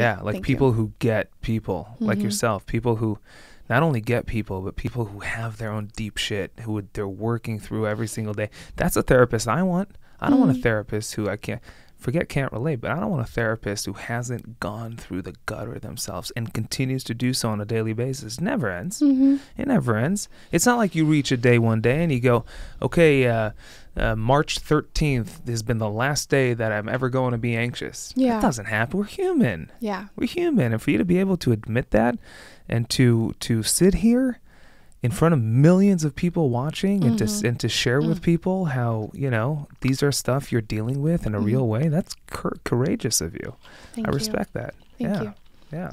Yeah, like thank you. people who get people, like Mhm. yourself, people who not only get people, but people who have their own deep shit, who would, they're working through every single day. That's a therapist I want. I don't want a Mhm. therapist who I can't forget can't relate, but I don't want a therapist who hasn't gone through the gutter themselves and continues to do so on a daily basis. Never ends. Mhm. It never ends. It's not like you reach a day one day and you go, okay, uh, uh, March 13th has been the last day that I'm ever going to be anxious. Yeah. It doesn't happen. We're human. Yeah. We're human. And for you to be able to admit that and to to sit here in front of millions of people watching and to s- Mhm. and to share with Mm. people how, you know, these are stuff you're dealing with in a Mhm. real way, that's cour- courageous of you. Thank I you. respect that. Thank yeah. you. Yeah.